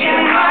Yeah.